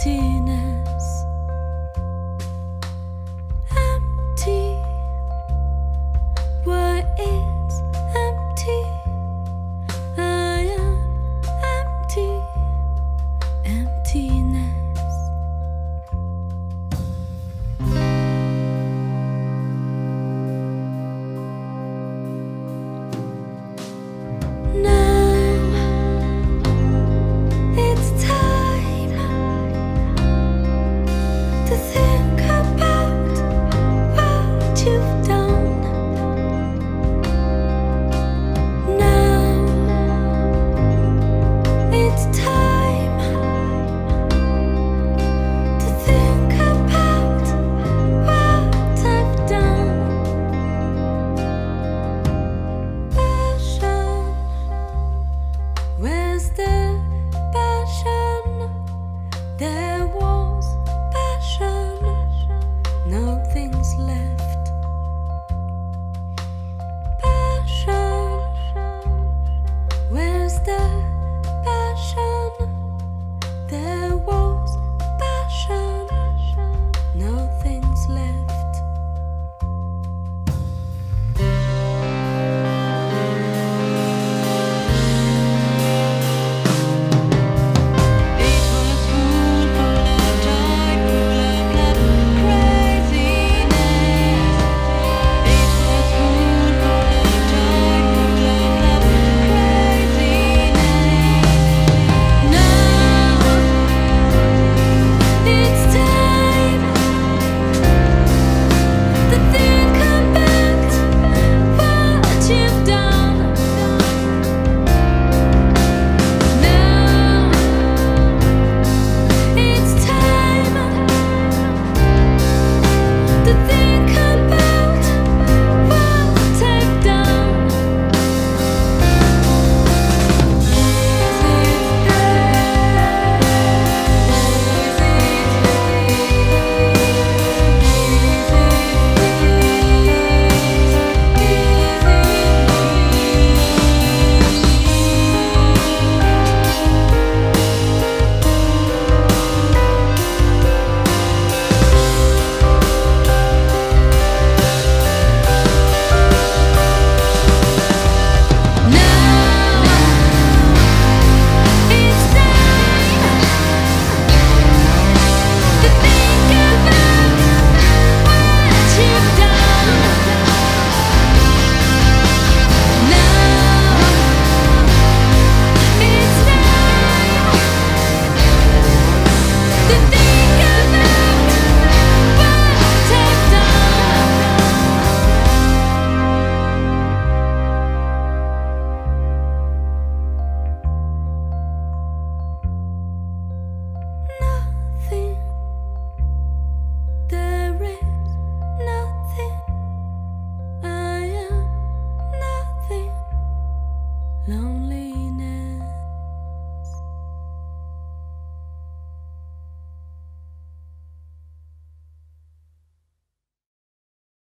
Tina.